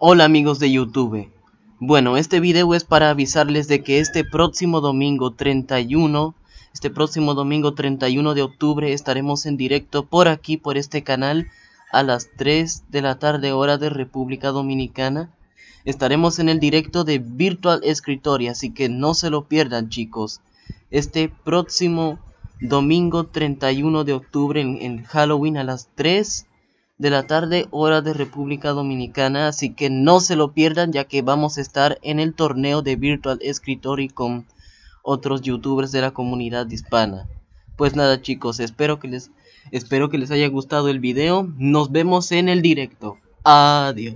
Hola amigos de YouTube. Bueno, este video es para avisarles de que este próximo domingo 31, este próximo domingo 31 de octubre estaremos en directo por aquí, por este canal, a las 3 de la tarde hora de República Dominicana. Estaremos en el directo de Virtual Escritoria, así que no se lo pierdan chicos. Este próximo domingo 31 de octubre en, en Halloween a las 3 de la tarde hora de República Dominicana, así que no se lo pierdan ya que vamos a estar en el torneo de Virtual Escritory con otros youtubers de la comunidad hispana. Pues nada chicos, espero que les espero que les haya gustado el video. Nos vemos en el directo. Adiós.